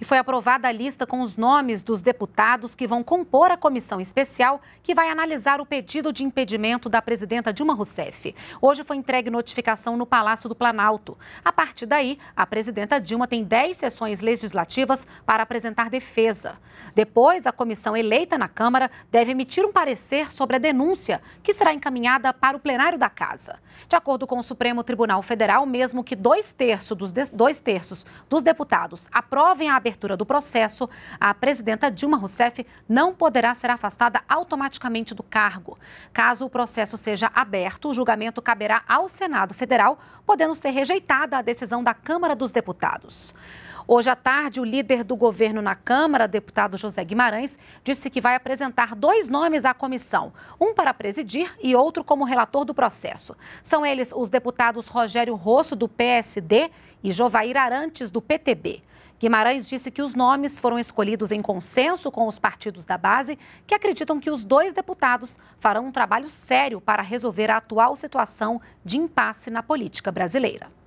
e foi aprovada a lista com os nomes dos deputados que vão compor a comissão especial que vai analisar o pedido de impedimento da presidenta Dilma Rousseff. Hoje foi entregue notificação no Palácio do Planalto. A partir daí, a presidenta Dilma tem 10 sessões legislativas para apresentar defesa. Depois, a comissão eleita na Câmara deve emitir um parecer sobre a denúncia, que será encaminhada para o plenário da Casa. De acordo com o Supremo Tribunal Federal, mesmo que dois terços dos, dois terços dos deputados aprovem a abertura abertura do processo, a presidenta Dilma Rousseff não poderá ser afastada automaticamente do cargo. Caso o processo seja aberto, o julgamento caberá ao Senado Federal, podendo ser rejeitada a decisão da Câmara dos Deputados. Hoje à tarde, o líder do governo na Câmara, deputado José Guimarães, disse que vai apresentar dois nomes à comissão, um para presidir e outro como relator do processo. São eles os deputados Rogério Rosso, do PSD, e Jovair Arantes, do PTB. Guimarães disse que os nomes foram escolhidos em consenso com os partidos da base, que acreditam que os dois deputados farão um trabalho sério para resolver a atual situação de impasse na política brasileira.